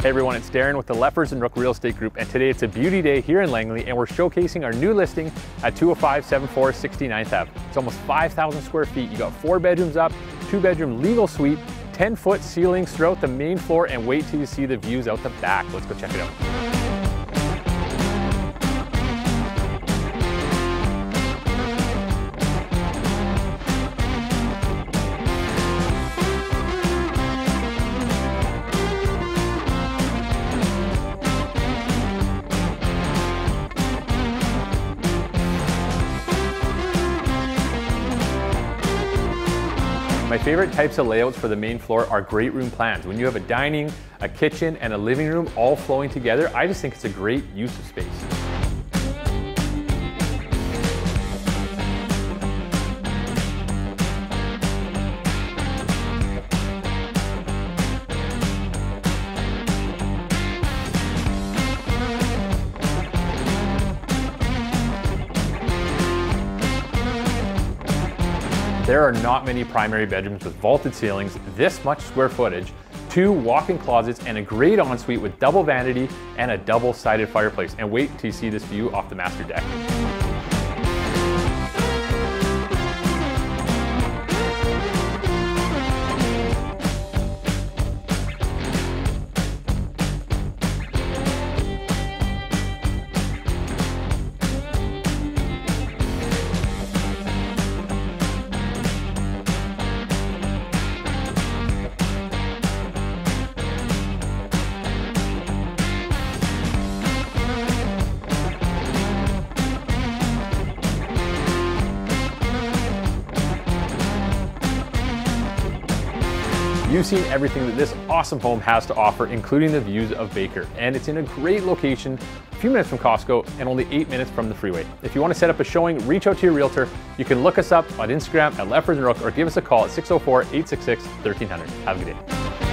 Hey everyone, it's Darren with the Leffers and Rook Real Estate Group, and today it's a beauty day here in Langley, and we're showcasing our new listing at 205 74 69th Ave. It's almost 5,000 square feet. You got four bedrooms up, two bedroom legal suite, 10 foot ceilings throughout the main floor, and wait till you see the views out the back. Let's go check it out. My favorite types of layouts for the main floor are great room plans. When you have a dining, a kitchen, and a living room all flowing together, I just think it's a great use of space. There are not many primary bedrooms with vaulted ceilings, this much square footage, two walk-in closets, and a great ensuite with double vanity and a double-sided fireplace. And wait till you see this view off the master deck. You've seen everything that this awesome home has to offer, including the views of Baker. And it's in a great location, a few minutes from Costco and only eight minutes from the freeway. If you want to set up a showing, reach out to your realtor. You can look us up on Instagram at Leffers and Rook or give us a call at 604 866 1300. Have a good day.